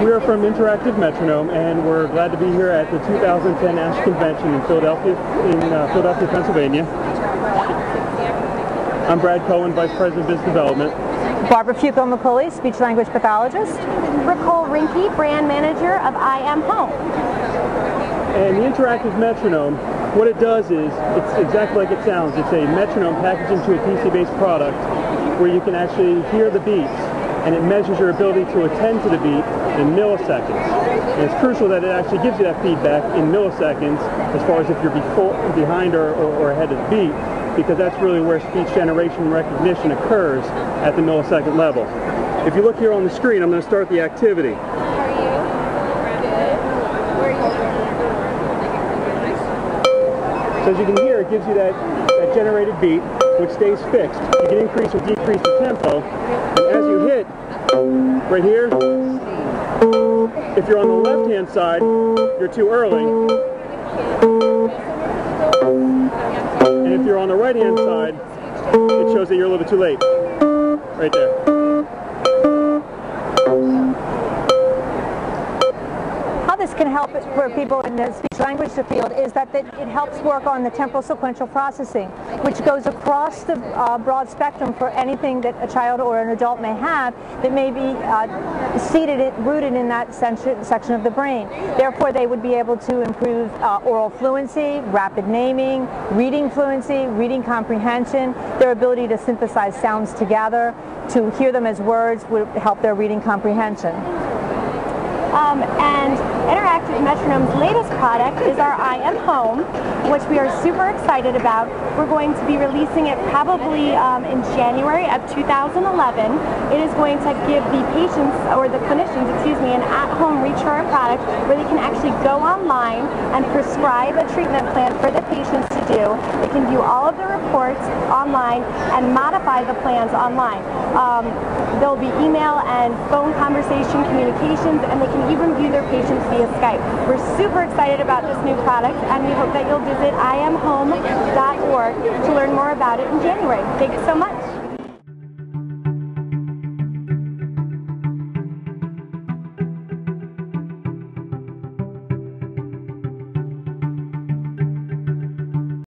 from Interactive Metronome, and we're glad to be here at the 2010 ASHA Convention in Philadelphia, in uh, Philadelphia, Pennsylvania. I'm Brad Cohen, Vice President of Business Development. Barbara Fuoco-McCooley, speech language pathologist. Bricole Reincke, brand manager of IM Home. And the Interactive Metronome, what it does is, it's exactly like it sounds. It's a metronome packaged into a PC-based product where you can actually hear the beats and it measures your ability to attend to the beat in milliseconds. And it's crucial that it actually gives you that feedback in milliseconds as far as if you're before, behind or, or, or ahead of the beat, because that's really where speech generation recognition occurs at the millisecond level. If you look here on the screen, I'm going to start the activity. So as you can hear, it gives you that, that generated beat, which stays fixed. You can increase or decrease the tempo, and as you hit right here, if you're on the left-hand side, you're too early. And if you're on the right-hand side, it shows that you're a little bit too late. Right there. Can help for people in the speech language field is that it helps work on the temporal sequential processing, which goes across the uh, broad spectrum for anything that a child or an adult may have that may be uh, seated, rooted in that section of the brain. Therefore, they would be able to improve uh, oral fluency, rapid naming, reading fluency, reading comprehension, their ability to synthesize sounds together, to hear them as words would help their reading comprehension. Um, and Metronome's latest product is our IM Home, which we are super excited about. We're going to be releasing it probably um, in January of 2011. It is going to give the patients, or the clinicians, excuse me, an at-home reach-for product where they can actually go online and prescribe a treatment plan for the patients to do. They can view all of the reports online and modify the plans online. Um, there'll be email and phone conversation communications, and they can even view their patients via Skype. We're super excited about this new product, and we hope that you'll visit iamhome.org to learn more about it in January. Thanks so much.